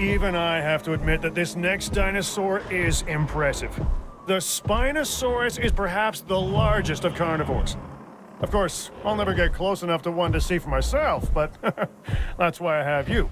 Even I have to admit that this next dinosaur is impressive. The Spinosaurus is perhaps the largest of carnivores. Of course, I'll never get close enough to one to see for myself, but that's why I have you.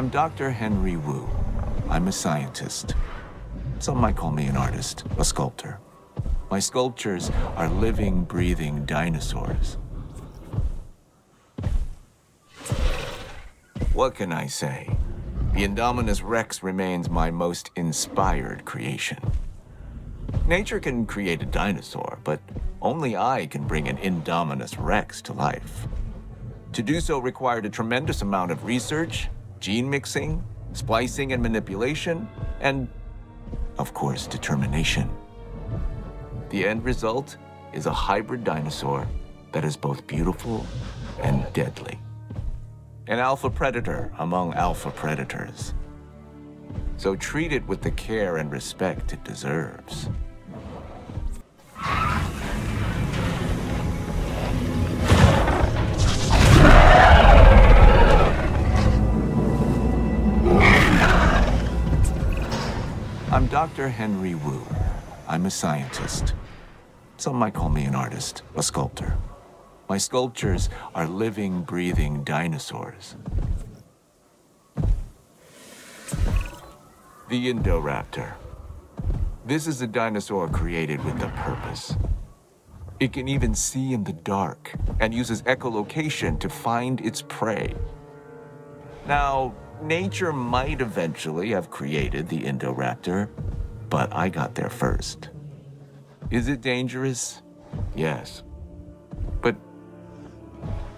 I'm Dr. Henry Wu. I'm a scientist. Some might call me an artist, a sculptor. My sculptures are living, breathing dinosaurs. What can I say? The Indominus Rex remains my most inspired creation. Nature can create a dinosaur, but only I can bring an Indominus Rex to life. To do so required a tremendous amount of research, gene mixing, splicing and manipulation, and, of course, determination. The end result is a hybrid dinosaur that is both beautiful and deadly. An alpha predator among alpha predators. So treat it with the care and respect it deserves. I'm Dr. Henry Wu. I'm a scientist. Some might call me an artist, a sculptor. My sculptures are living, breathing dinosaurs. The Indoraptor. This is a dinosaur created with a purpose. It can even see in the dark and uses echolocation to find its prey. Now, nature might eventually have created the Indoraptor, but I got there first. Is it dangerous? Yes. But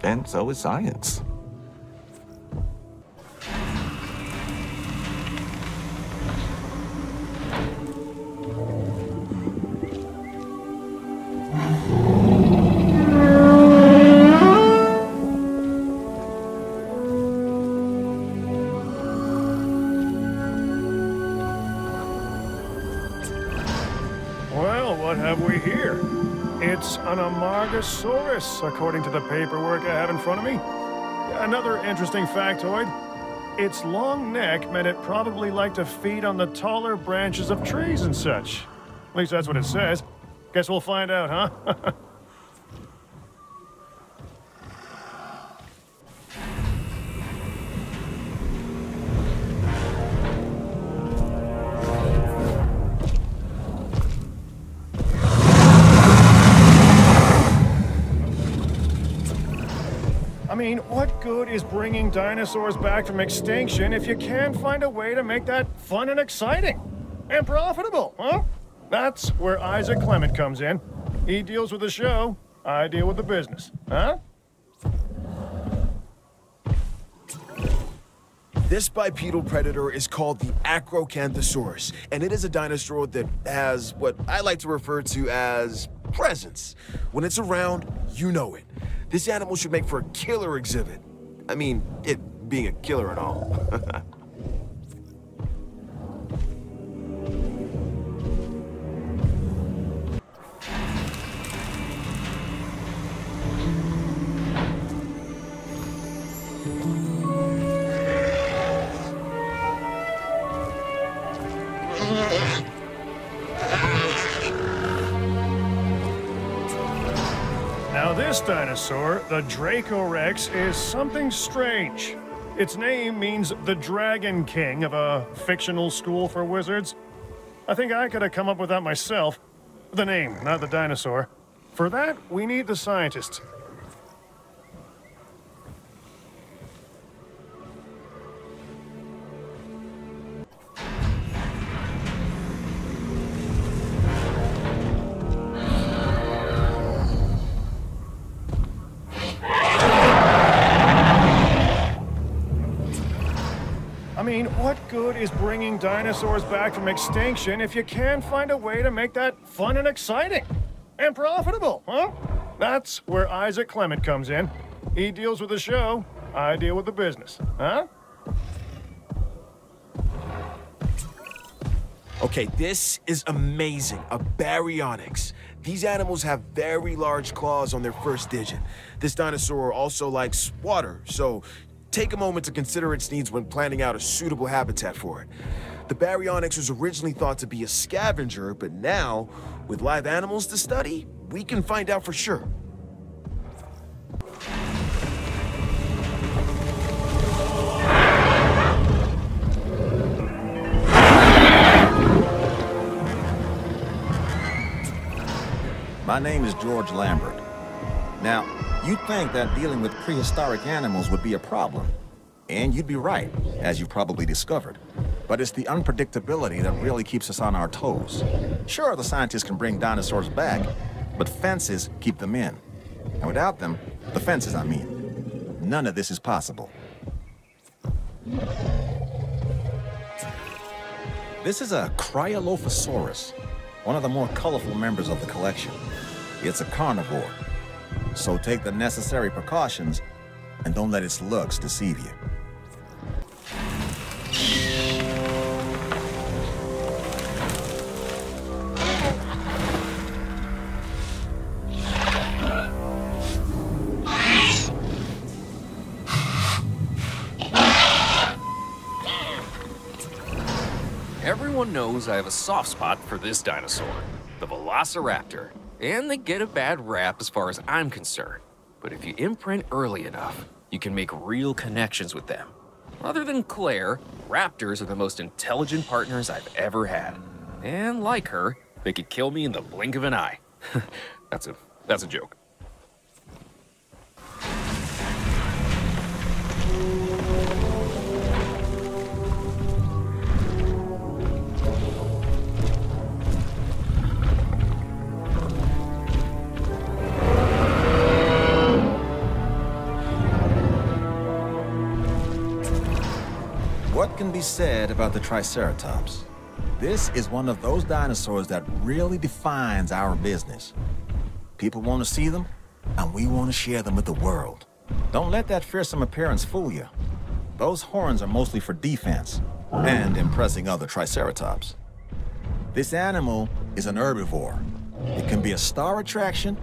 then so is science. Amargasaurus, according to the paperwork I have in front of me. Another interesting factoid. Its long neck meant it probably liked to feed on the taller branches of trees and such. At least that's what it says. Guess we'll find out, huh? dinosaurs back from extinction if you can't find a way to make that fun and exciting? And profitable, huh? That's where Isaac Clement comes in. He deals with the show, I deal with the business, huh? This bipedal predator is called the Acrocanthosaurus, and it is a dinosaur that has what I like to refer to as presence. When it's around, you know it. This animal should make for a killer exhibit. I mean, it being a killer and all. this dinosaur, the Dracorex, is something strange. Its name means the Dragon King of a fictional school for wizards. I think I could have come up with that myself. The name, not the dinosaur. For that, we need the scientists. Is bringing dinosaurs back from extinction if you can find a way to make that fun and exciting? And profitable, huh? That's where Isaac Clement comes in. He deals with the show, I deal with the business, huh? Okay, this is amazing. A baryonyx. These animals have very large claws on their first digit. This dinosaur also likes water, so take a moment to consider its needs when planning out a suitable habitat for it. The baryonyx was originally thought to be a scavenger, but now, with live animals to study, we can find out for sure. My name is George Lambert. Now, you'd think that dealing with prehistoric animals would be a problem. And you'd be right, as you probably discovered. But it's the unpredictability that really keeps us on our toes. Sure, the scientists can bring dinosaurs back, but fences keep them in. And without them, the fences, I mean, none of this is possible. This is a Cryolophosaurus, one of the more colorful members of the collection. It's a carnivore, so take the necessary precautions and don't let its looks deceive you. Everyone knows I have a soft spot for this dinosaur, the Velociraptor, and they get a bad rap as far as I'm concerned. But if you imprint early enough, you can make real connections with them. Other than Claire, raptors are the most intelligent partners I've ever had. And like her, they could kill me in the blink of an eye. that's a that's a joke. Can be said about the Triceratops? This is one of those dinosaurs that really defines our business. People want to see them, and we want to share them with the world. Don't let that fearsome appearance fool you. Those horns are mostly for defense and impressing other Triceratops. This animal is an herbivore. It can be a star attraction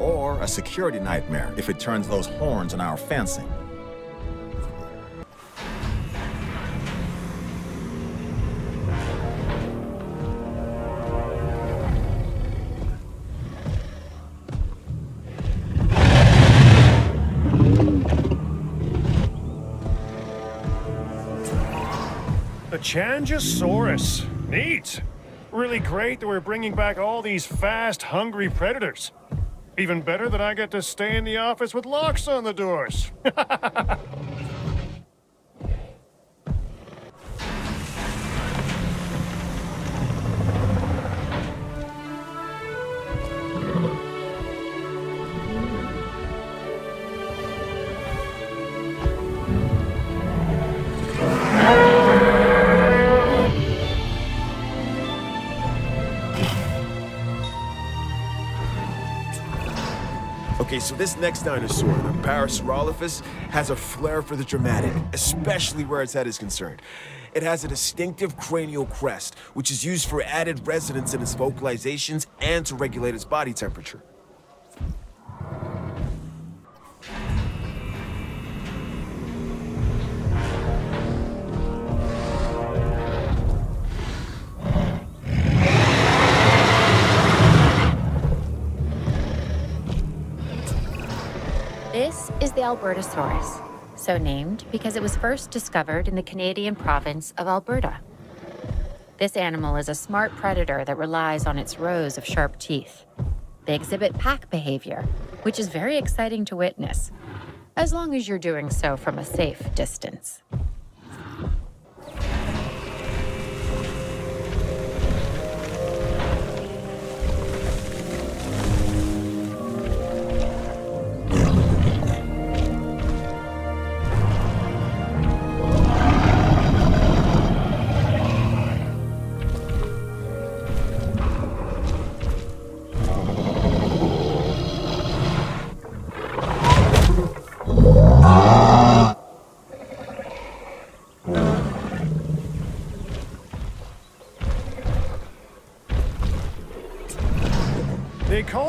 or a security nightmare if it turns those horns on our fencing. Qianzhousaurus. Neat. Really great that we're bringing back all these fast, hungry predators. Even better that I get to stay in the office with locks on the doors. so this next dinosaur, the Parasaurolophus, has a flair for the dramatic, especially where its head is concerned. It has a distinctive cranial crest, which is used for added resonance in its vocalizations and to regulate its body temperature. This is the Albertosaurus, so named because it was first discovered in the Canadian province of Alberta. This animal is a smart predator that relies on its rows of sharp teeth. They exhibit pack behavior, which is very exciting to witness, as long as you're doing so from a safe distance.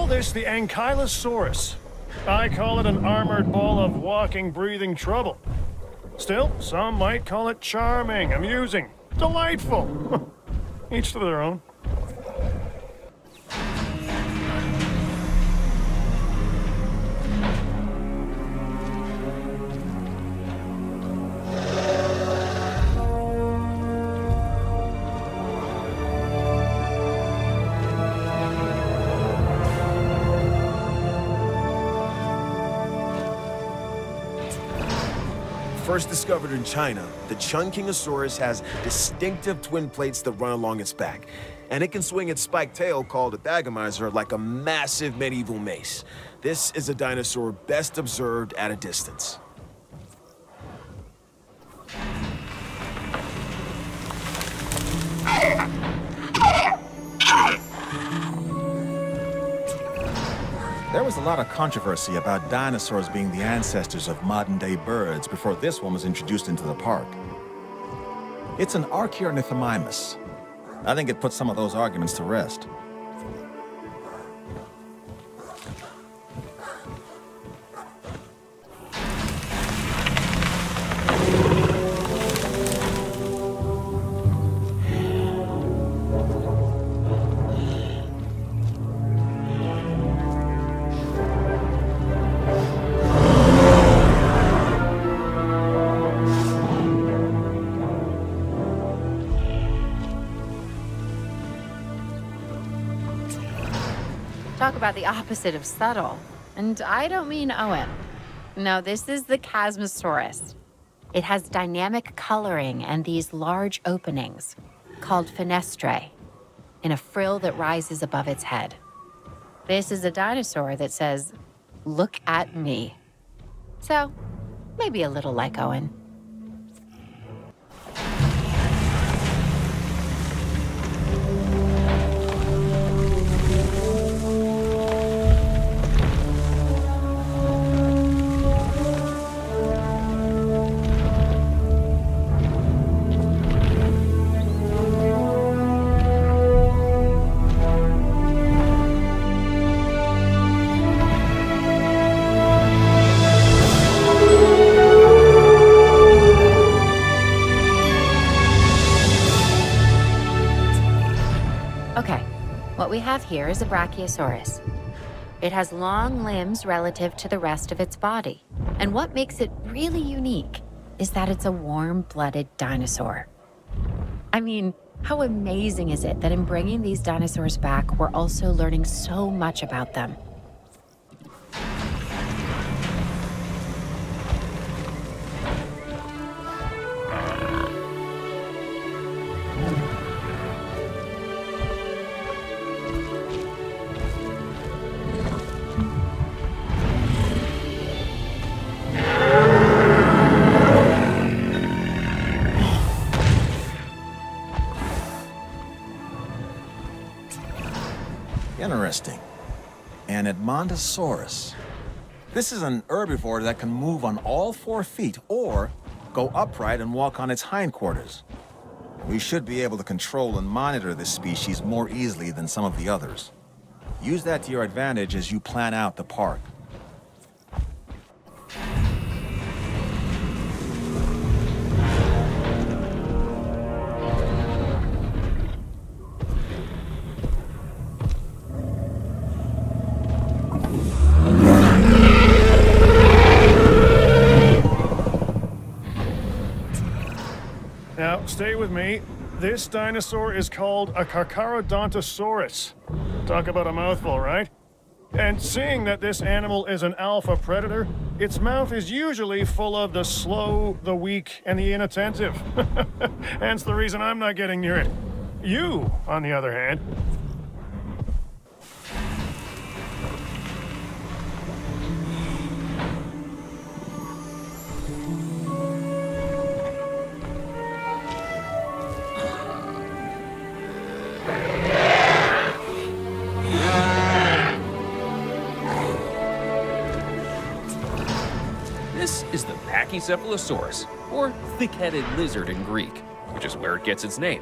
This the Ankylosaurus. I call it an armored ball of walking, breathing trouble. Still, some might call it charming, amusing, delightful. Each to their own. First discovered in China, the Chungkingosaurus has distinctive twin plates that run along its back. And it can swing its spiked tail, called a thagomizer, like a massive medieval mace. This is a dinosaur best observed at a distance. There was a lot of controversy about dinosaurs being the ancestors of modern-day birds before this one was introduced into the park. It's an Archaeornithomimus. I think it puts some of those arguments to rest. The opposite of subtle. And I don't mean Owen. No, this is the Chasmosaurus. It has dynamic coloring and these large openings, called fenestrae, in a frill that rises above its head. This is a dinosaur that says, Look at me. So, maybe a little like Owen. Have here is a Brachiosaurus. It has long limbs relative to the rest of its body. And what makes it really unique is that it's a warm blooded dinosaur. I mean, how amazing is it that in bringing these dinosaurs back, we're also learning so much about them? An This is an herbivore that can move on all four feet or go upright and walk on its hindquarters. We should be able to control and monitor this species more easily than some of the others. Use that to your advantage as you plan out the park. Stay with me. This dinosaur is called a Carcharodontosaurus. Talk about a mouthful, right? And seeing that this animal is an alpha predator, its mouth is usually full of the slow, the weak, and the inattentive. Hence the reason I'm not getting near it. You, on the other hand, Pachycephalosaurus, or thick-headed lizard in Greek, which is where it gets its name.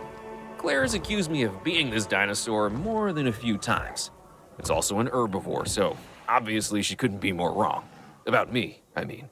Claire has accused me of being this dinosaur more than a few times. It's also an herbivore, so obviously she couldn't be more wrong. About me, I mean.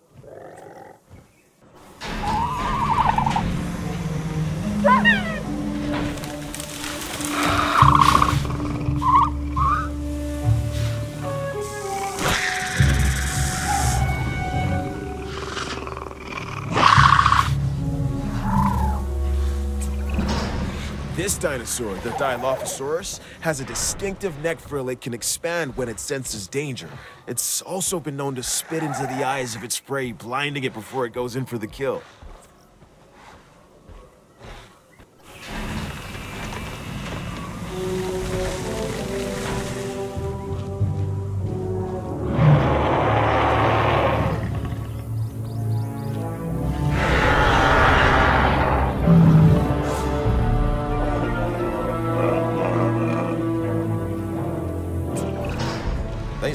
Dinosaur, the Dilophosaurus, has a distinctive neck frill it can expand when it senses danger. It's also been known to spit into the eyes of its prey, blinding it before it goes in for the kill.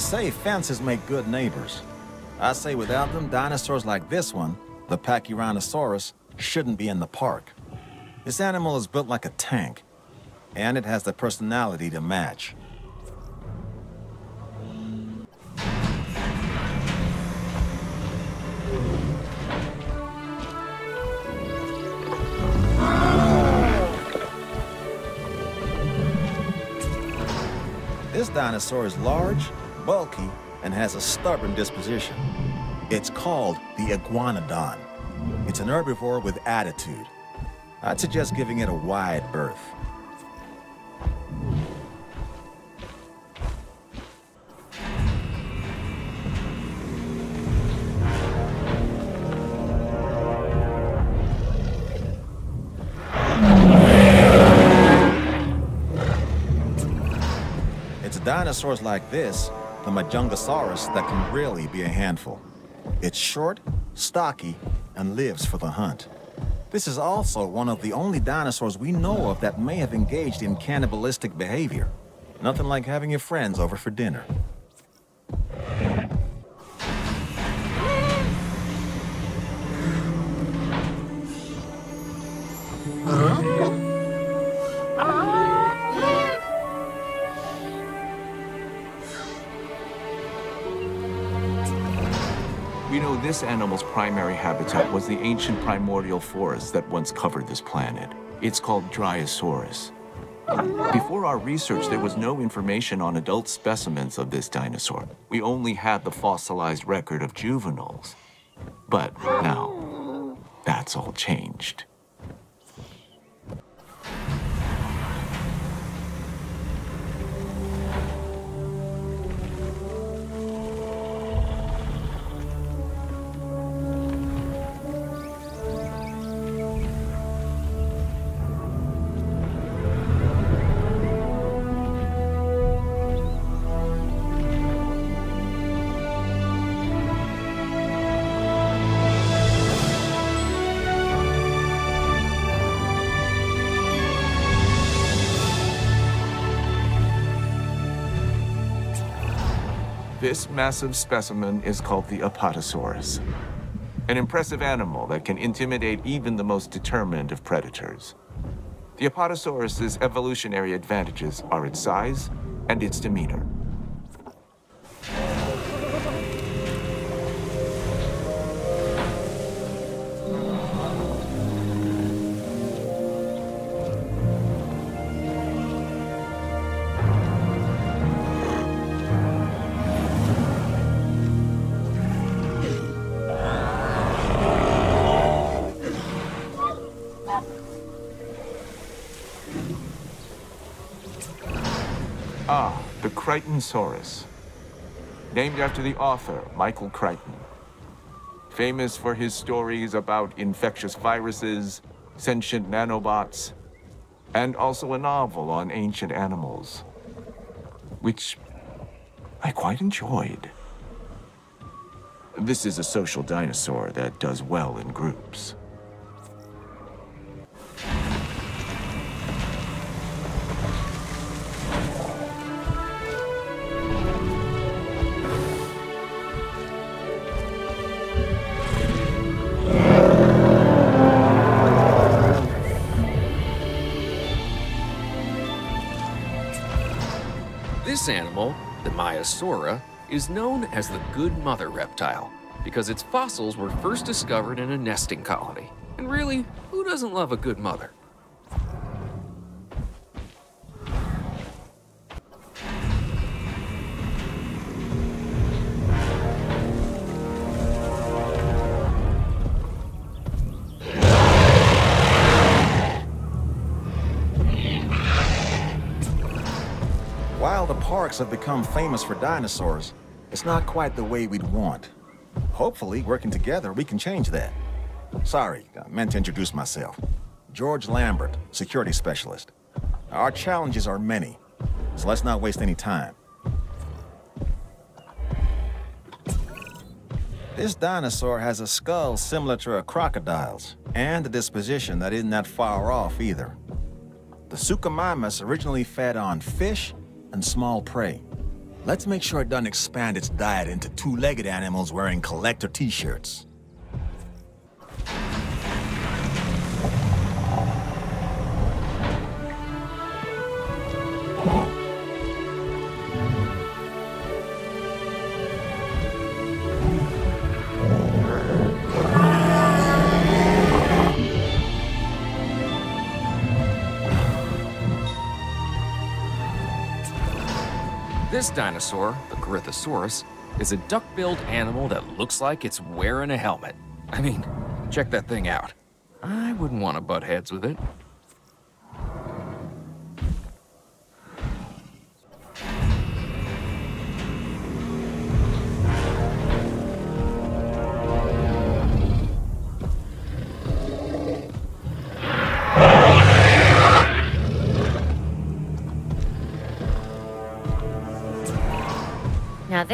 Say fences make good neighbors. I say without them, dinosaurs like this one, the Pachyrhinosaurus, shouldn't be in the park. This animal is built like a tank, and it has the personality to match. This dinosaur is large, bulky, and has a stubborn disposition. It's called the iguanodon. It's an herbivore with attitude. I'd suggest giving it a wide berth. It's dinosaurs like this, the Majungasaurus, that can really be a handful. It's short, stocky, and lives for the hunt. This is also one of the only dinosaurs we know of that may have engaged in cannibalistic behavior. Nothing like having your friends over for dinner. This animal's primary habitat was the ancient primordial forest that once covered this planet. It's called Dryosaurus. Before our research, there was no information on adult specimens of this dinosaur. We only had the fossilized record of juveniles. But now, that's all changed. This massive specimen is called the Apatosaurus. An impressive animal that can intimidate even the most determined of predators. The Apatosaurus's evolutionary advantages are its size and its demeanor. Crichtonsaurus. Named after the author, Michael Crichton. Famous for his stories about infectious viruses, sentient nanobots, and also a novel on ancient animals, which I quite enjoyed. This is a social dinosaur that does well in groups. Maiasaura, is known as the Good Mother reptile because its fossils were first discovered in a nesting colony. And really, who doesn't love a good mother? Have become famous for dinosaurs, it's not quite the way we'd want. Hopefully, working together, we can change that. Sorry, I meant to introduce myself. George Lambert, security specialist. Our challenges are many, so let's not waste any time. This dinosaur has a skull similar to a crocodile's, and a disposition that isn't that far off either. The Suchomimus originally fed on fish and small prey. Let's make sure it doesn't expand its diet into two-legged animals wearing collector t-shirts. This dinosaur, the Corythosaurus, is a duck-billed animal that looks like it's wearing a helmet. I mean, check that thing out. I wouldn't want to butt heads with it.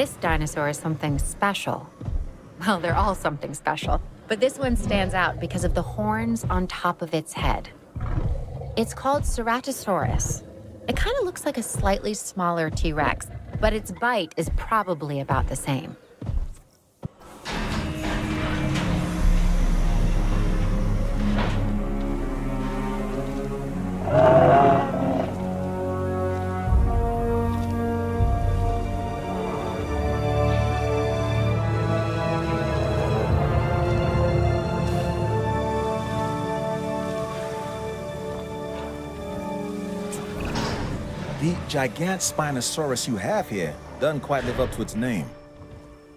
This dinosaur is something special. Well, they're all something special, but this one stands out because of the horns on top of its head. It's called Ceratosaurus. It kind of looks like a slightly smaller T Rex, but its bite is probably about the same. The Gigantspinosaurus you have here doesn't quite live up to its name.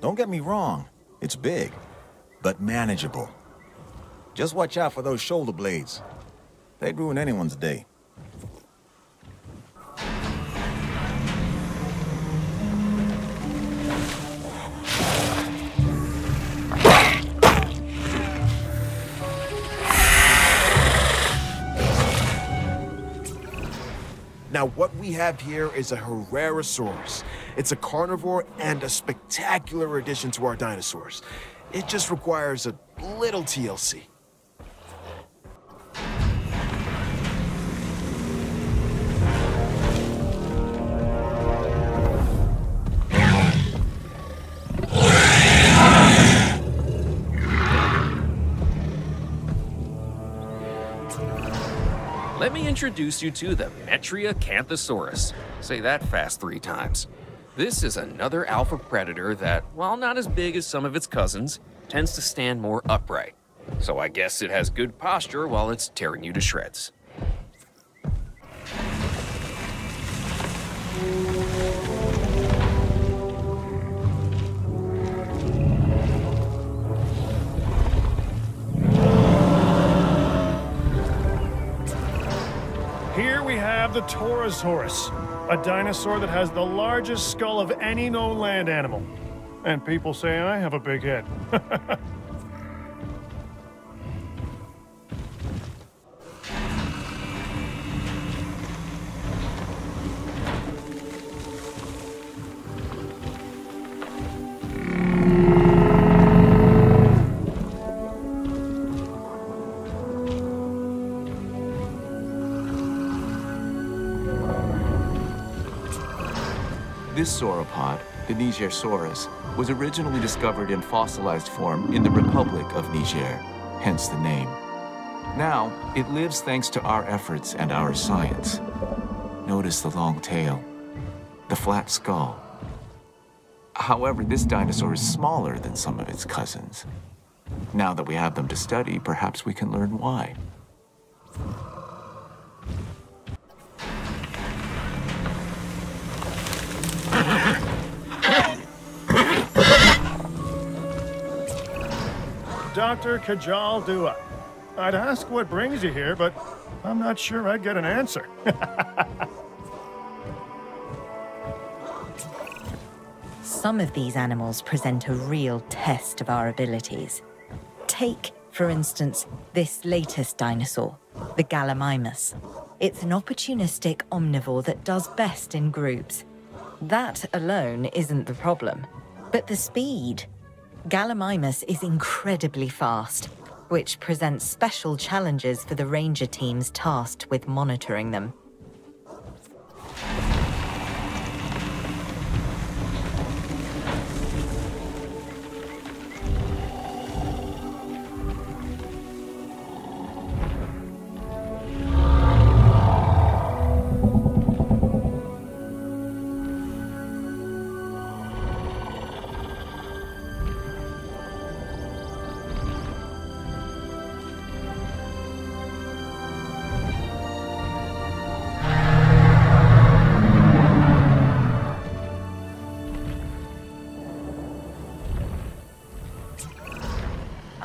Don't get me wrong, it's big, but manageable. Just watch out for those shoulder blades. They'd ruin anyone's day. Now, what we have here is a Herrerasaurus. It's a carnivore and a spectacular addition to our dinosaurs. It just requires a little TLC. Introduce you to the Metriacanthosaurus. Say that fast three times. This is another alpha predator that, while not as big as some of its cousins, tends to stand more upright. So I guess it has good posture while it's tearing you to shreds. We have the Torosaurus, a dinosaur that has the largest skull of any known land animal. And people say I have a big head. This sauropod, the Nigersaurus, was originally discovered in fossilized form in the Republic of Niger, hence the name. Now, it lives thanks to our efforts and our science. Notice the long tail. the flat skull. However, this dinosaur is smaller than some of its cousins. Now that we have them to study, perhaps we can learn why. Dr. Kajal Dua. I'd ask what brings you here, but I'm not sure I'd get an answer. Some of these animals present a real test of our abilities. Take, for instance, this latest dinosaur, the Gallimimus. It's an opportunistic omnivore that does best in groups. That alone isn't the problem, but the speed. Gallimimus is incredibly fast, which presents special challenges for the ranger teams tasked with monitoring them.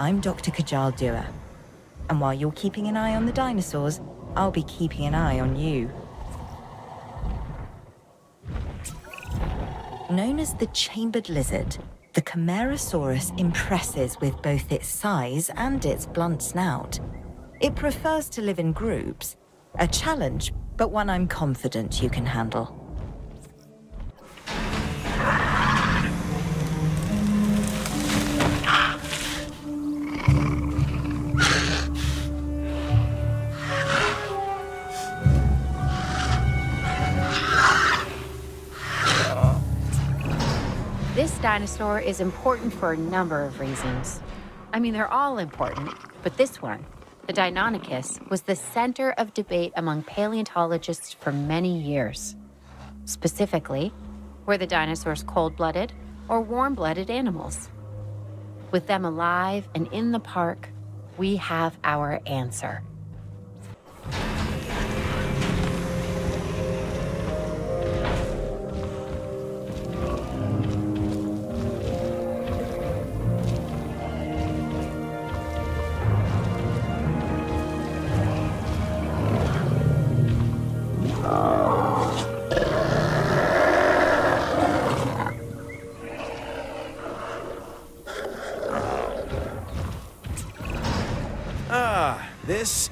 I'm Dr. Kajal Dua. And while you're keeping an eye on the dinosaurs, I'll be keeping an eye on you. Known as the chambered lizard, the Camarasaurus impresses with both its size and its blunt snout. It prefers to live in groups, a challenge, but one I'm confident you can handle. This dinosaur is important for a number of reasons. I mean, they're all important, but this one, the Deinonychus, was the center of debate among paleontologists for many years. Specifically, were the dinosaurs cold blooded or warm blooded animals? With them alive and in the park, we have our answer.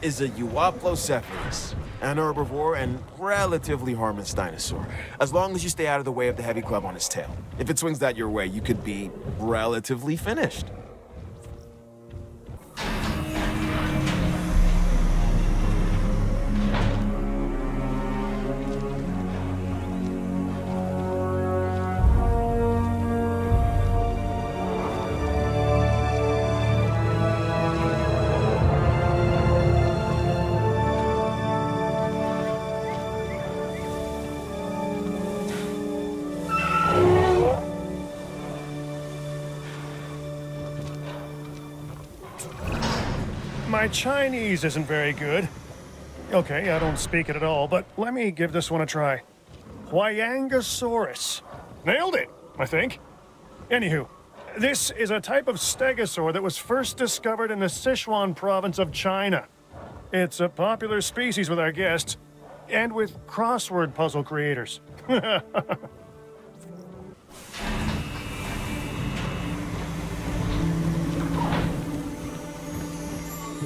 Is a Euoplocephalus, an herbivore and relatively harmless dinosaur, as long as you stay out of the way of the heavy club on its tail. If it swings that your way, you could be relatively finished. My Chinese isn't very good. Okay, I don't speak it at all, but let me give this one a try. Huayangosaurus. Nailed it, I think. Anywho, this is a type of stegosaur that was first discovered in the Sichuan province of China. It's a popular species with our guests and with crossword puzzle creators. This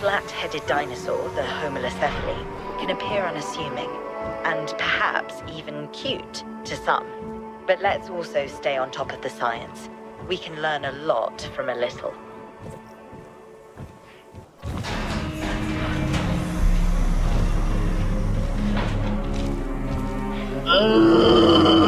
flat-headed dinosaur, the Homalocephale, can appear unassuming and perhaps even cute to some. But let's also stay on top of the science. We can learn a lot from a little.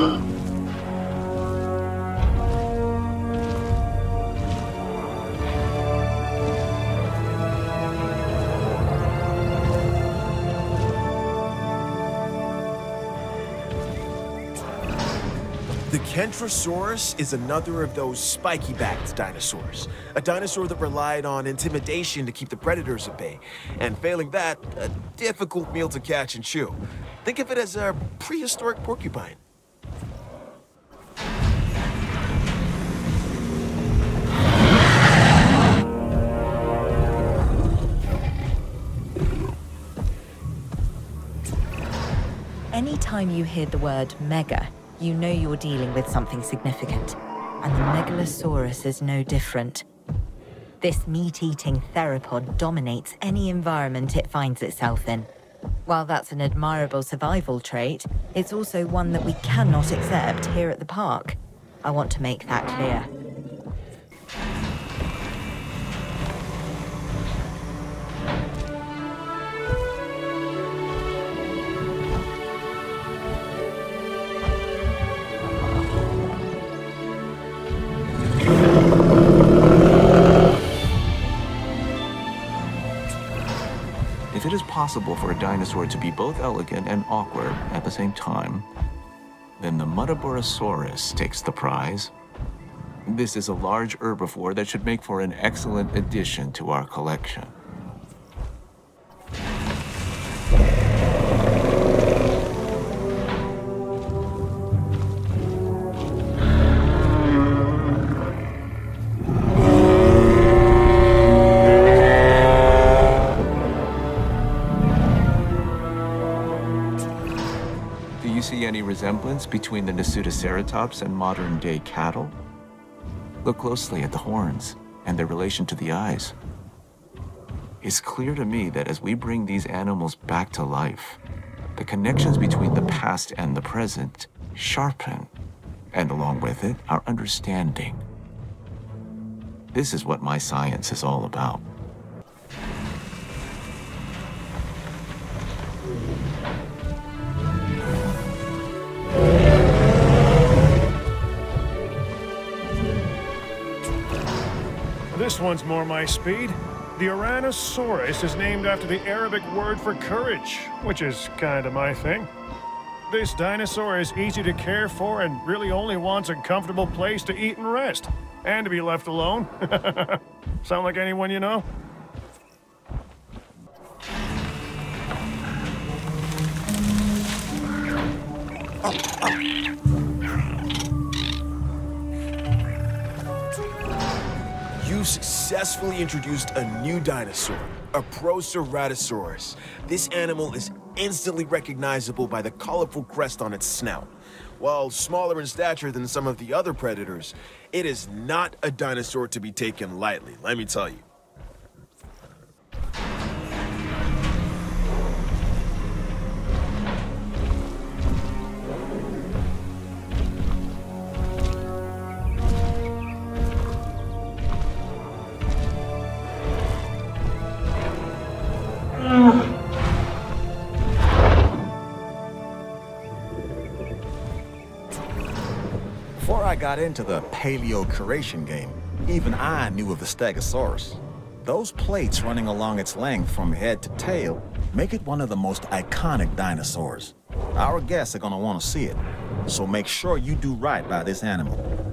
Kentrosaurus is another of those spiky-backed dinosaurs. A dinosaur that relied on intimidation to keep the predators at bay. And failing that, a difficult meal to catch and chew. Think of it as a prehistoric porcupine. Anytime you hear the word mega, you know you're dealing with something significant. And the Megalosaurus is no different. This meat-eating theropod dominates any environment it finds itself in. While that's an admirable survival trait, it's also one that we cannot accept here at the park. I want to make that clear. Is possible for a dinosaur to be both elegant and awkward at the same time, then the Muttaburrasaurus takes the prize. This is a large herbivore that should make for an excellent addition to our collection. Resemblance between the Nasutoceratops and modern-day cattle? Look closely at the horns and their relation to the eyes. It's clear to me that as we bring these animals back to life, the connections between the past and the present sharpen, and along with it, our understanding. This is what my science is all about. This one's more my speed. The Ouranosaurus is named after the Arabic word for courage, which is kinda my thing. This dinosaur is easy to care for and really only wants a comfortable place to eat and rest. And to be left alone. Sound like anyone you know? You successfully introduced a new dinosaur, a Proceratosaurus. This animal is instantly recognizable by the colorful crest on its snout. While smaller in stature than some of the other predators, it is not a dinosaur to be taken lightly, let me tell you. Before I got into the paleo curation game, even I knew of the Stegosaurus. Those plates running along its length from head to tail make it one of the most iconic dinosaurs. Our guests are gonna want to see it, so make sure you do right by this animal.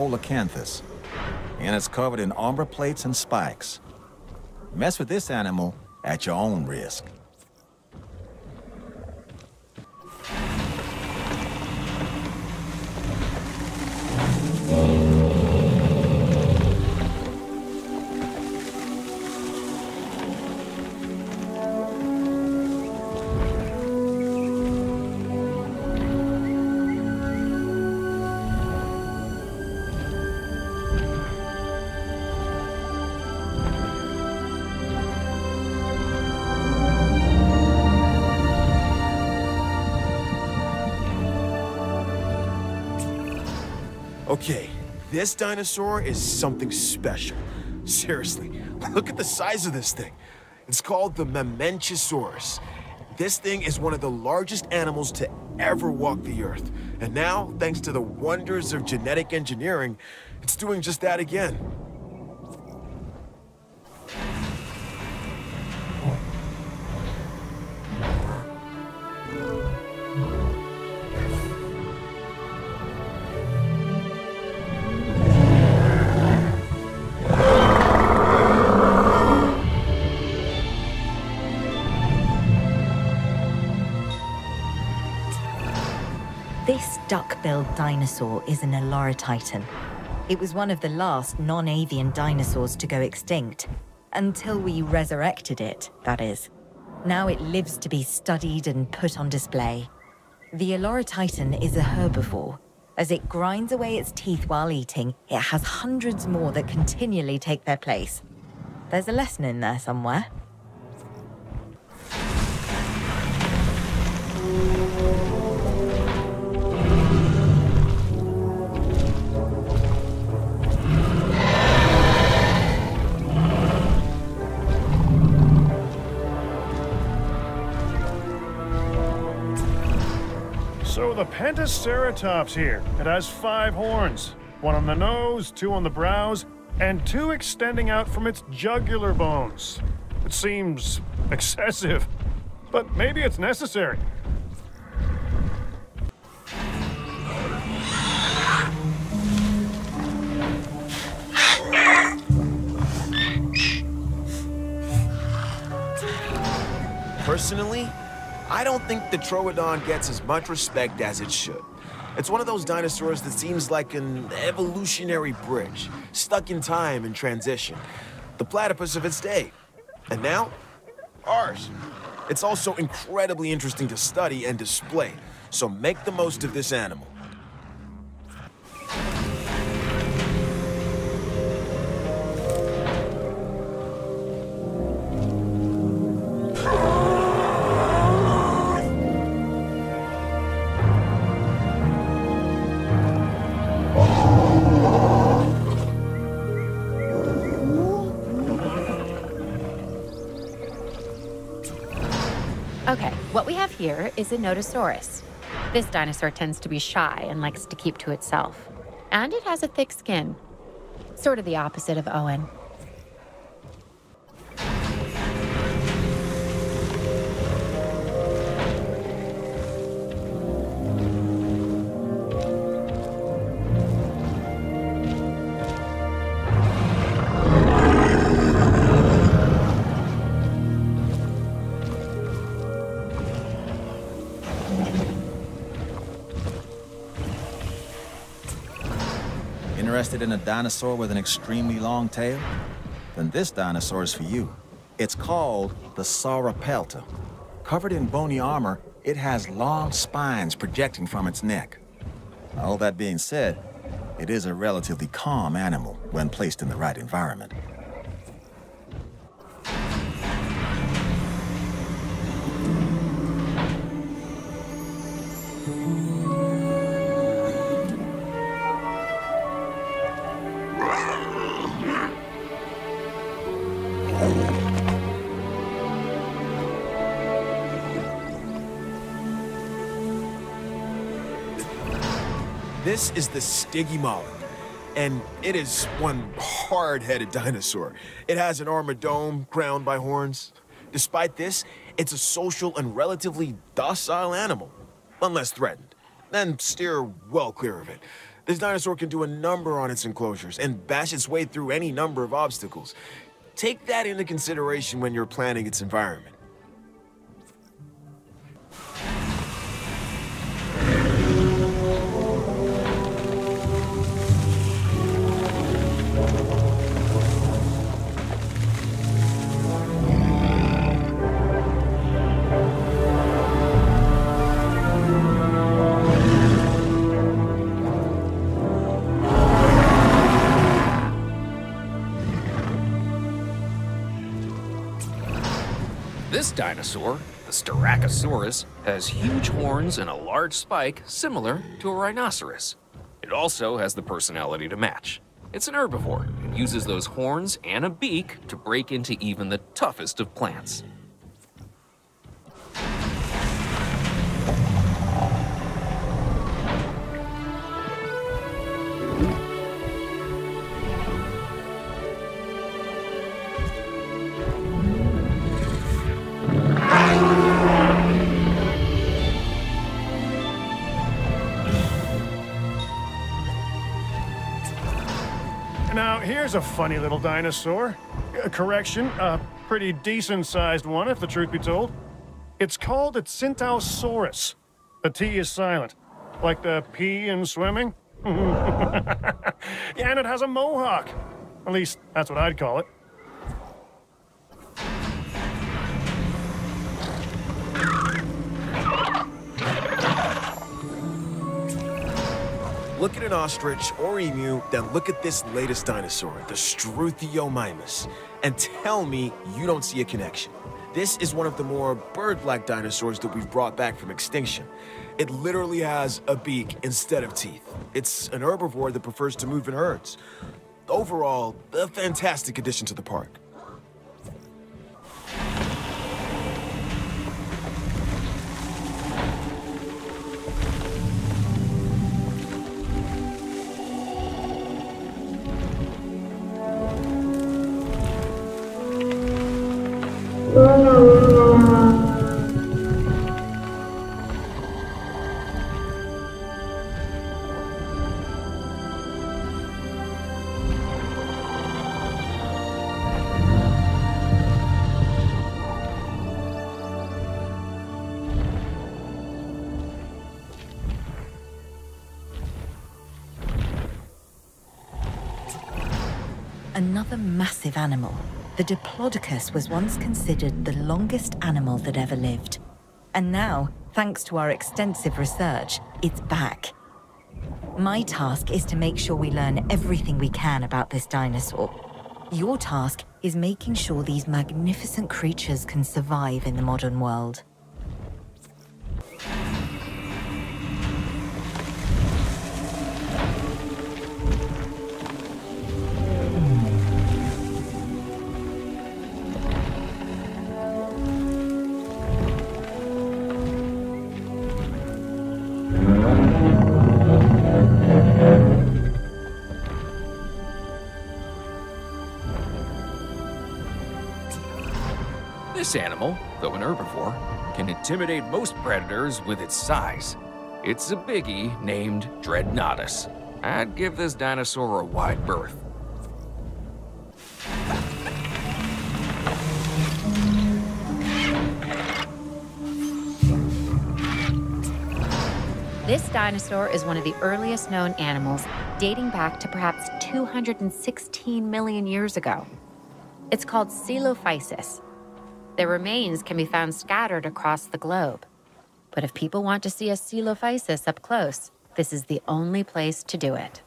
Polacanthus, and it's covered in armor plates and spikes. Mess with this animal at your own risk. This dinosaur is something special. Seriously, look at the size of this thing. It's called the Mamenchisaurus. This thing is one of the largest animals to ever walk the Earth. And now, thanks to the wonders of genetic engineering, it's doing just that again. This duck-billed dinosaur is an Olorotitan. It was one of the last non-avian dinosaurs to go extinct. Until we resurrected it, that is. Now it lives to be studied and put on display. The Olorotitan is a herbivore. As it grinds away its teeth while eating, it has hundreds more that continually take their place. There's a lesson in there somewhere. The Pentaceratops here, it has five horns. One on the nose, two on the brows, and two extending out from its jugular bones. It seems excessive, but maybe it's necessary. Personally, I don't think the Troodon gets as much respect as it should. It's one of those dinosaurs that seems like an evolutionary bridge, stuck in time and transition. The platypus of its day. And now, ours. It's also incredibly interesting to study and display, so make the most of this animal. Is a Nodosaurus. This dinosaur tends to be shy and likes to keep to itself. And it has a thick skin. Sort of the opposite of Owen. In a dinosaur with an extremely long tail? Then this dinosaur is for you. It's called the Sauropelta. Covered in bony armor, it has long spines projecting from its neck. All that being said, it is a relatively calm animal when placed in the right environment. This is the Stygimoloch, and it is one hard-headed dinosaur. It has an armored dome crowned by horns. Despite this, it's a social and relatively docile animal, unless threatened. Then steer well clear of it. This dinosaur can do a number on its enclosures and bash its way through any number of obstacles. Take that into consideration when you're planning its environment. Dinosaur, the Styracosaurus, has huge horns and a large spike similar to a rhinoceros. It also has the personality to match. It's an herbivore and uses those horns and a beak to break into even the toughest of plants. Now, here's a funny little dinosaur. Correction, a pretty decent-sized one, if the truth be told. It's called a Centausaurus. The T is silent, like the P in swimming. and it has a mohawk. At least, that's what I'd call it. Look at an ostrich or emu, then look at this latest dinosaur, the Struthiomimus, and tell me you don't see a connection. This is one of the more bird-like dinosaurs that we've brought back from extinction. It literally has a beak instead of teeth. It's an herbivore that prefers to move in herds. Overall, a fantastic addition to the park. Another massive animal. The Diplodocus was once considered the longest animal that ever lived. And now, thanks to our extensive research, it's back. My task is to make sure we learn everything we can about this dinosaur. Your task is making sure these magnificent creatures can survive in the modern world. This animal, though an herbivore, can intimidate most predators with its size. It's a biggie named Dreadnoughtus. I'd give this dinosaur a wide berth. This dinosaur is one of the earliest known animals, dating back to perhaps 216 million years ago. It's called Coelophysis. Their remains can be found scattered across the globe. But if people want to see a Coelophysis up close, this is the only place to do it.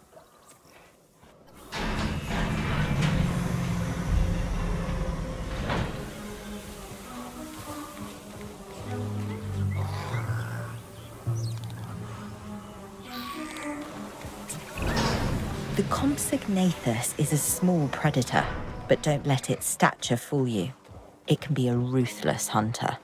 The Compsognathus is a small predator, but don't let its stature fool you. It can be a ruthless hunter.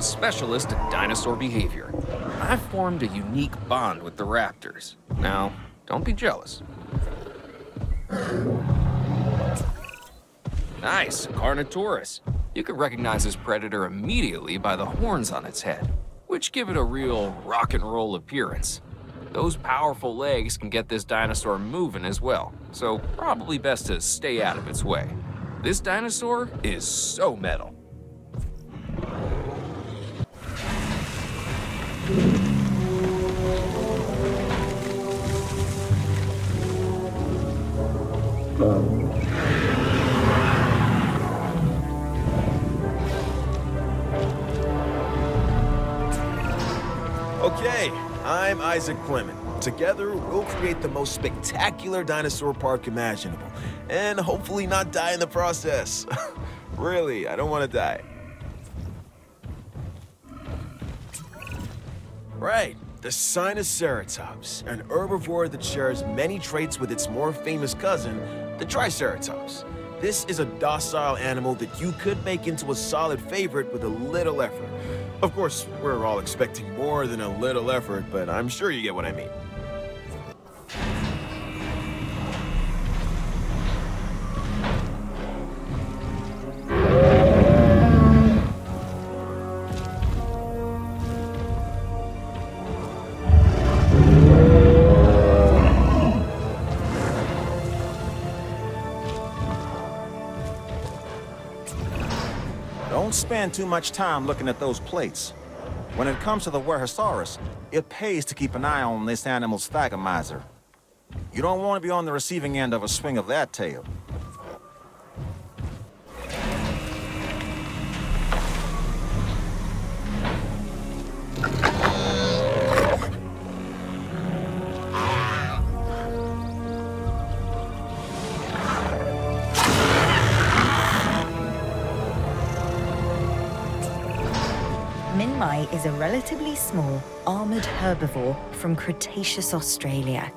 Specialist in dinosaur behavior. I've formed a unique bond with the raptors. Now, don't be jealous. Nice, Carnotaurus. You can recognize this predator immediately by the horns on its head, which give it a real rock and roll appearance. Those powerful legs can get this dinosaur moving as well, so probably best to stay out of its way. This dinosaur is so metal. I'm Isaac Clement. Together, we'll create the most spectacular dinosaur park imaginable. And hopefully not die in the process. really, I don't want to die. Right, the Sinoceratops, an herbivore that shares many traits with its more famous cousin, the Triceratops. This is a docile animal that you could make into a solid favorite with a little effort. Of course, we're all expecting more than a little effort, but I'm sure you get what I mean. Spend too much time looking at those plates. When it comes to the Wuerhosaurus, it pays to keep an eye on this animal's thagomizer. You don't want to be on the receiving end of a swing of that tail. Minmi is a relatively small, armored herbivore from Cretaceous Australia.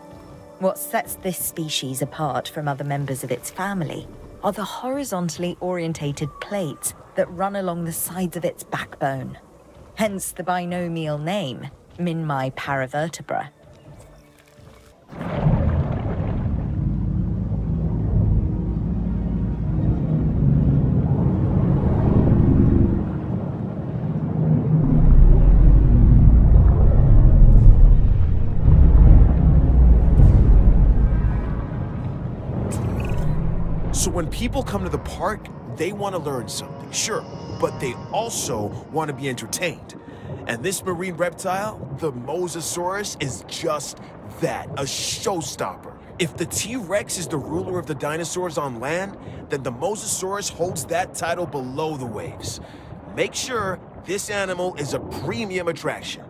What sets this species apart from other members of its family are the horizontally orientated plates that run along the sides of its backbone. Hence the binomial name, Minmi paravertebra. People come to the park, they want to learn something, sure, but they also want to be entertained. And this marine reptile, the Mosasaurus, is just that, a showstopper. If the T-Rex is the ruler of the dinosaurs on land, then the Mosasaurus holds that title below the waves. Make sure this animal is a premium attraction.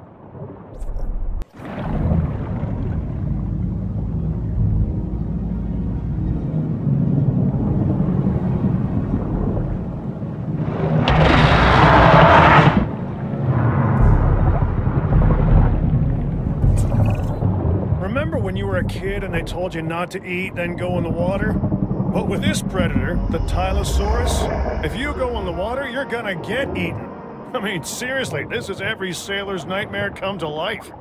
And they told you not to eat, then go in the water? But with this predator, the Tylosaurus, if you go in the water, you're gonna get eaten. I mean, seriously, this is every sailor's nightmare come to life.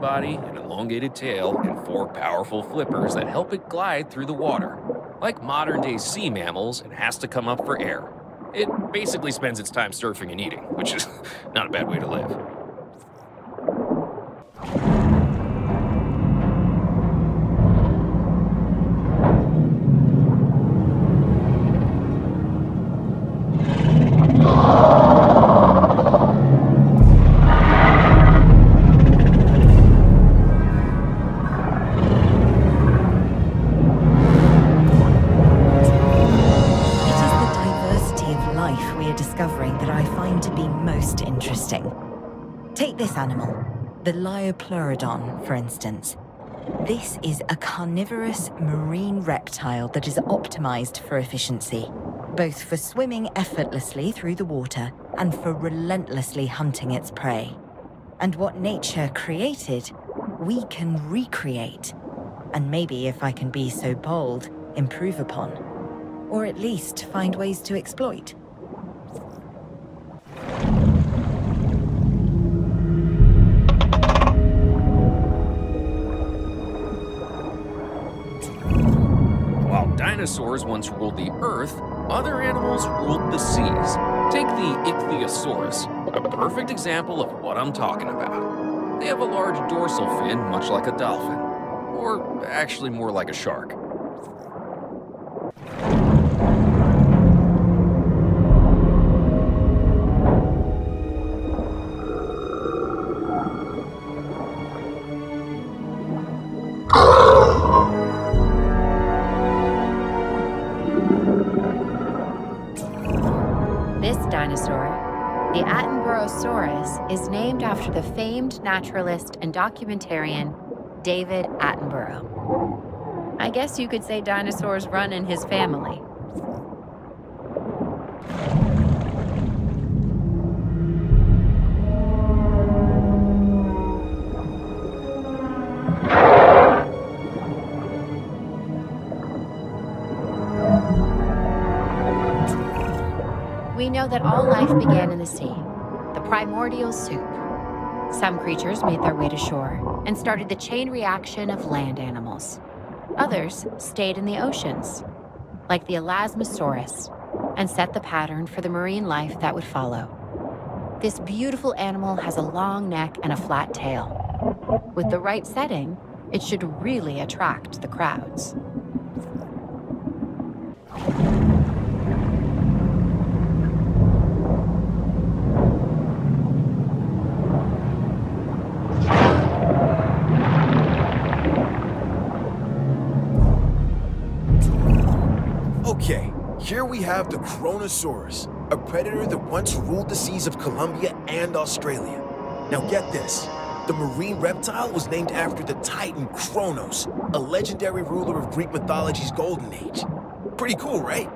Body, an elongated tail, and four powerful flippers that help it glide through the water. Like modern day sea mammals, it has to come up for air. It basically spends its time surfing and eating, which is not a bad way to live. The for instance. This is a carnivorous marine reptile that is optimized for efficiency, both for swimming effortlessly through the water and for relentlessly hunting its prey. And what nature created, we can recreate. And maybe, if I can be so bold, improve upon or at least find ways to exploit. Dinosaurs once ruled the earth, other animals ruled the seas. Take the Ichthyosaurus, a perfect example of what I'm talking about. They have a large dorsal fin, much like a dolphin. Or actually more like a shark. Naturalist and documentarian David Attenborough. I guess you could say dinosaurs run in his family. We know that all life began in the sea, the primordial soup. Some creatures made their way to shore and started the chain reaction of land animals. Others stayed in the oceans, like the Elasmosaurus, and set the pattern for the marine life that would follow. This beautiful animal has a long neck and a flat tail. With the right setting, it should really attract the crowds. We have the Kronosaurus, a predator that once ruled the seas of Colombia and Australia. Now get this. The marine reptile was named after the titan Kronos, a legendary ruler of Greek mythology's golden age. Pretty cool, right?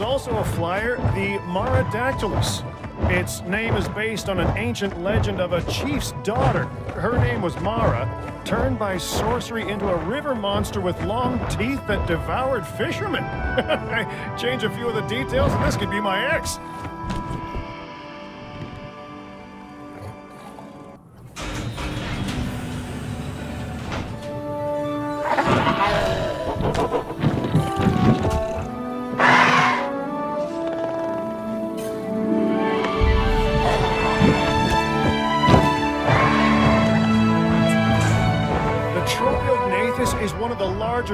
Is also a flyer, the Maaradactylus. Its name is based on an ancient legend of a chief's daughter. Her name was Mara, turned by sorcery into a river monster with long teeth that devoured fishermen. Change a few of the details, and this could be my ex.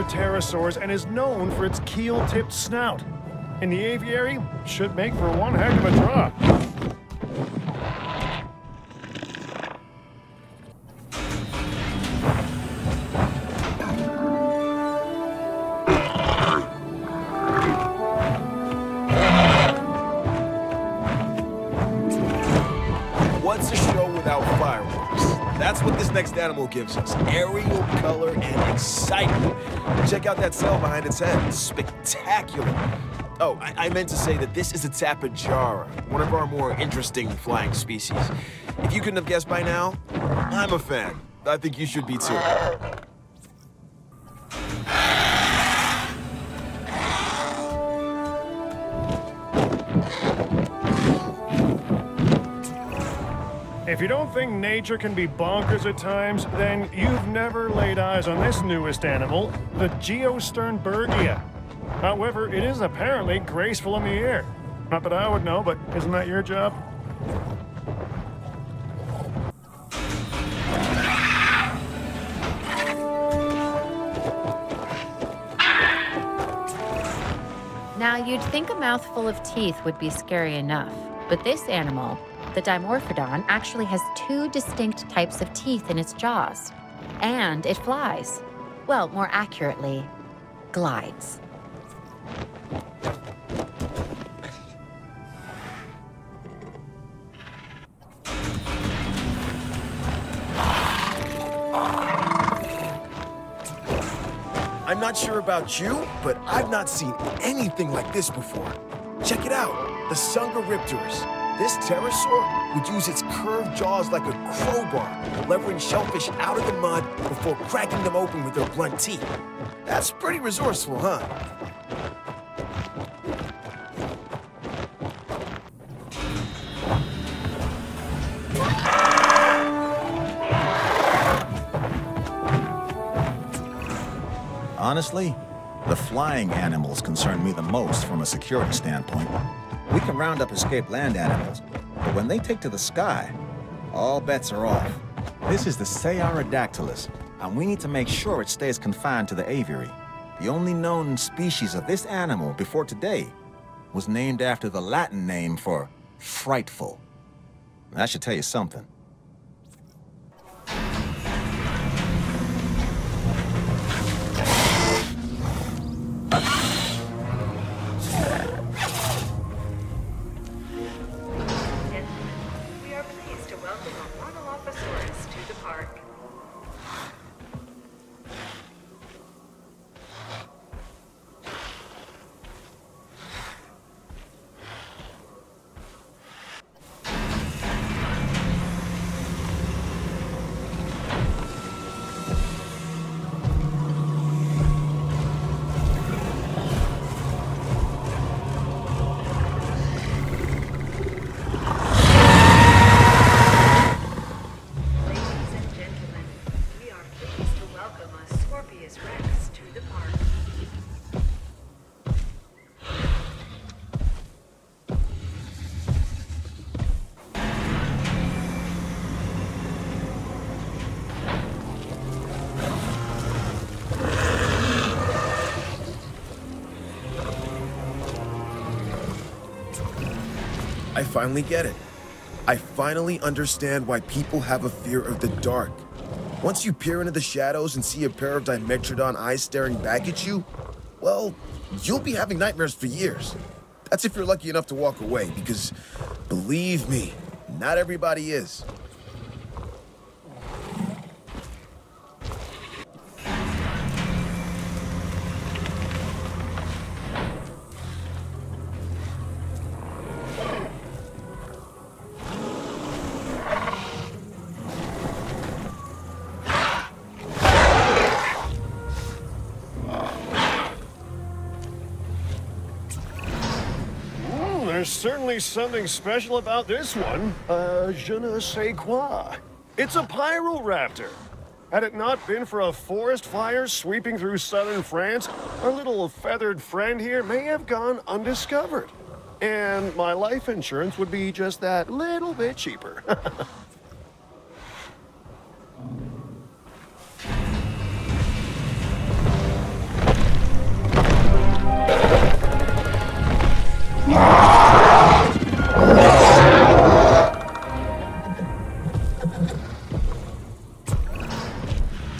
Pterosaurs and is known for its keel-tipped snout. In the aviary, should make for one heck of a draw. What's a show without fireworks? That's what this next animal gives us. Aerial color and excitement. Check out that sail behind its head. Spectacular. Oh, I, I meant to say that this is a Tapejara, one of our more interesting flying species. If you couldn't have guessed by now, I'm a fan. I think you should be too. If you don't think nature can be bonkers at times, then you've never laid eyes on this newest animal, the Geosternbergia. However, it is apparently graceful in the air. Not that I would know, but isn't that your job? Now, you'd think a mouthful of teeth would be scary enough, but this animal, the Dimorphodon, actually has two distinct types of teeth in its jaws. And it flies. Well, more accurately, glides. I'm not sure about you, but I've not seen anything like this before. Check it out, the Dsungaripterus. This pterosaur would use its curved jaws like a crowbar, levering shellfish out of the mud before cracking them open with their blunt teeth. That's pretty resourceful, huh? Honestly, the flying animals concern me the most from a security standpoint. We can round up escaped land animals, but when they take to the sky, all bets are off. This is the Sayarodactylus, and we need to make sure it stays confined to the aviary. The only known species of this animal before today was named after the Latin name for frightful. That should tell you something. Finally get it. I finally understand why people have a fear of the dark. Once you peer into the shadows and see a pair of Dimetrodon eyes staring back at you, well, you'll be having nightmares for years. That's if you're lucky enough to walk away, because believe me, not everybody is. Something special about this one. Uh, je ne sais quoi. It's a Pyroraptor. Had it not been for a forest fire sweeping through southern France, our little feathered friend here may have gone undiscovered. And my life insurance would be just that little bit cheaper.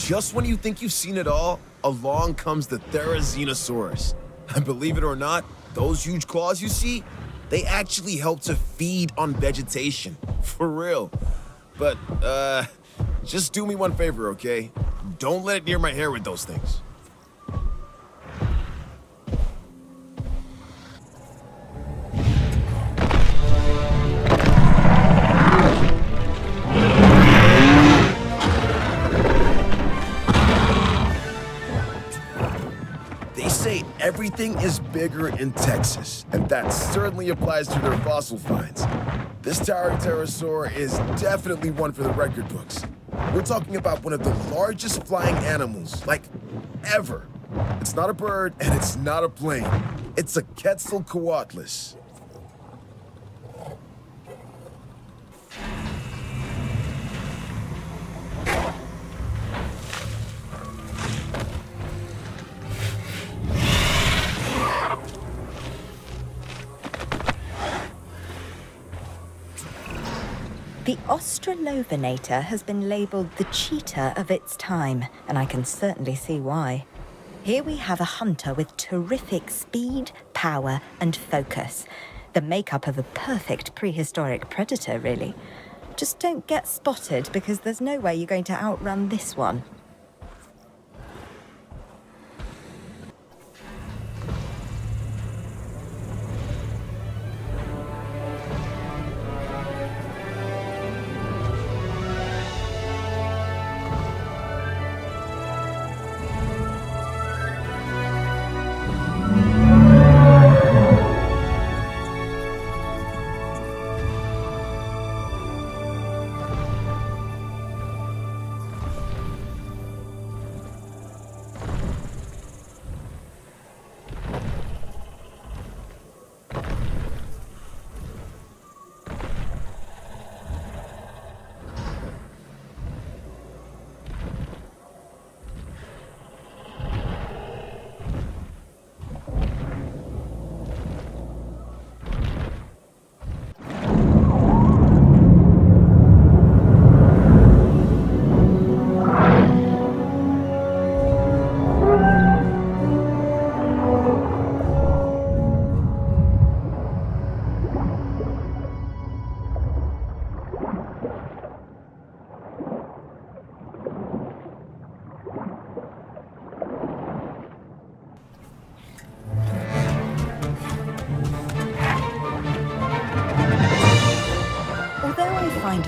Just when you think you've seen it all, along comes the Therizinosaurus. And believe it or not, those huge claws you see, they actually help to feed on vegetation. For real. But, uh, just do me one favor, okay? Don't let it near my hair with those things. Everything is bigger in Texas, and that certainly applies to their fossil finds. This towering pterosaur is definitely one for the record books. We're talking about one of the largest flying animals, like, ever. It's not a bird, and it's not a plane. It's a Quetzalcoatlus. Australovenator has been labelled the cheetah of its time, and I can certainly see why. Here we have a hunter with terrific speed, power, and focus. The makeup of a perfect prehistoric predator, really. Just don't get spotted because there's no way you're going to outrun this one.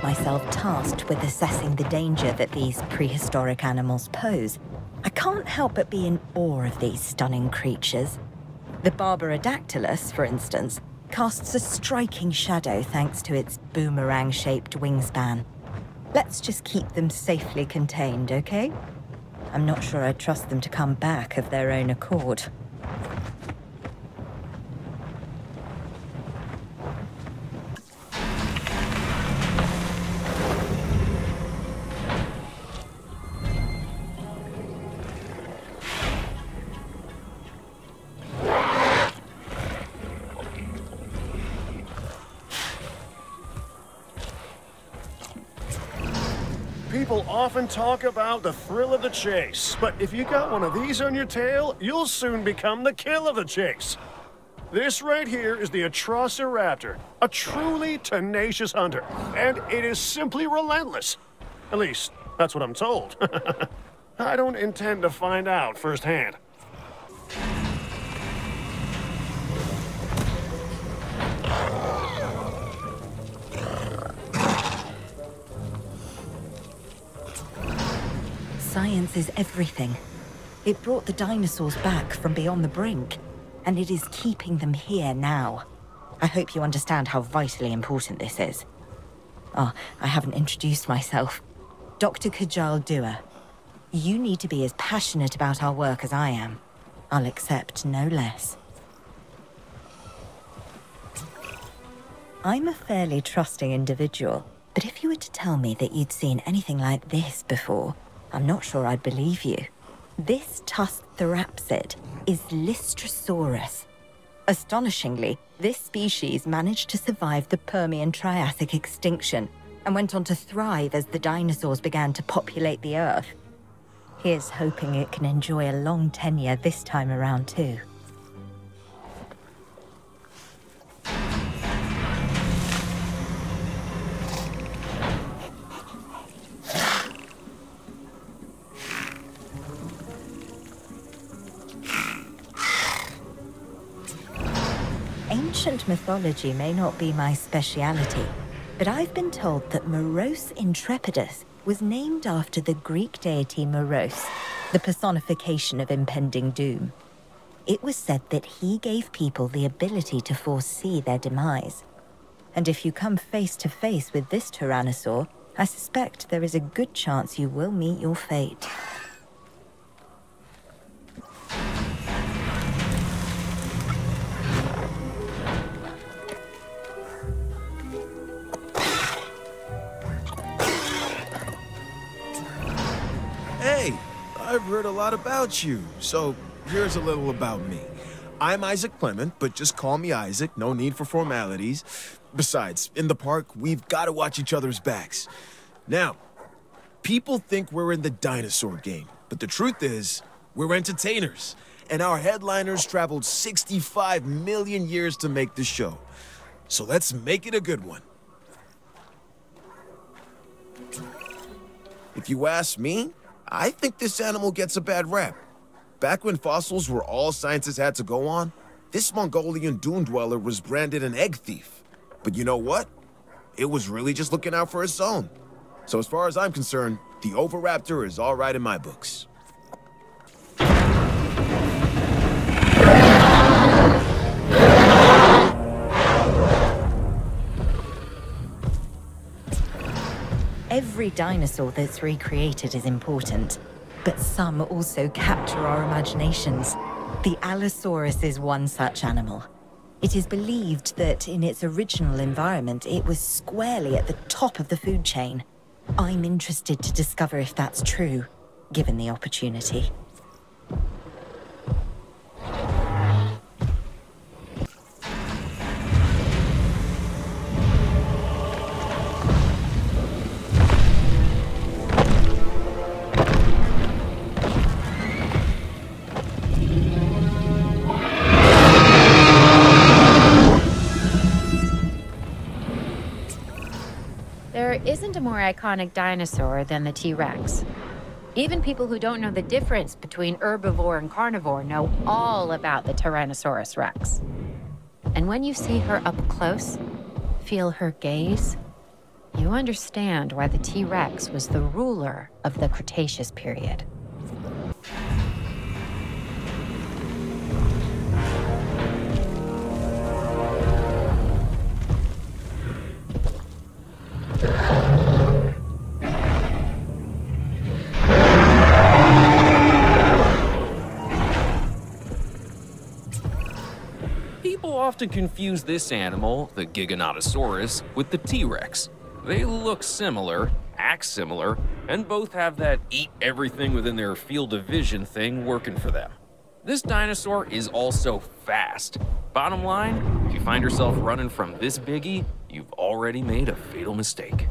Myself tasked with assessing the danger that these prehistoric animals pose, I can't help but be in awe of these stunning creatures. The Barbaridactylus, for instance, casts a striking shadow thanks to its boomerang-shaped wingspan. Let's just keep them safely contained, okay? I'm not sure I'd trust them to come back of their own accord. Talk about the thrill of the chase, but if you got one of these on your tail, you'll soon become the kill of the chase. This right here is the Atrociraptor, a truly tenacious hunter, and it is simply relentless. At least, that's what I'm told. I don't intend to find out firsthand. Science is everything. It brought the dinosaurs back from beyond the brink, and it is keeping them here now. I hope you understand how vitally important this is. Oh, I haven't introduced myself. Dr. Kajal Dua. You need to be as passionate about our work as I am. I'll accept no less. I'm a fairly trusting individual, but if you were to tell me that you'd seen anything like this before, I'm not sure I'd believe you. This tusked therapsid is Lystrosaurus. Astonishingly, this species managed to survive the Permian Triassic extinction and went on to thrive as the dinosaurs began to populate the Earth. Here's hoping it can enjoy a long tenure this time around, too. Mythology may not be my speciality, but I've been told that Moros Intrepidus was named after the Greek deity Moros, the personification of impending doom. It was said that he gave people the ability to foresee their demise. And if you come face to face with this tyrannosaur, I suspect there is a good chance you will meet your fate. I've heard a lot about you, so here's a little about me. I'm Isaac Clement, but just call me Isaac, no need for formalities. Besides, in the park, we've got to watch each other's backs. Now, people think we're in the dinosaur game, but the truth is, we're entertainers. And our headliners traveled 65 million years to make the show. So let's make it a good one. If you ask me, I think this animal gets a bad rap. Back when fossils were all scientists had to go on, this Mongolian dune dweller was branded an egg thief. But you know what? It was really just looking out for its own. So as far as I'm concerned, the Oviraptor is all right in my books. Every dinosaur that's recreated is important, but some also capture our imaginations. The Allosaurus is one such animal. It is believed that in its original environment, it was squarely at the top of the food chain. I'm interested to discover if that's true, given the opportunity. More iconic dinosaur than the T Rex. Even people who don't know the difference between herbivore and carnivore know all about the Tyrannosaurus Rex. And when you see her up close, feel her gaze, you understand why the T Rex was the ruler of the Cretaceous period. Often confuse this animal, the Giganotosaurus, with the T Rex. They look similar, act similar, and both have that eat everything within their field of vision thing working for them. This dinosaur is also fast. Bottom line, if you find yourself running from this biggie, you've already made a fatal mistake.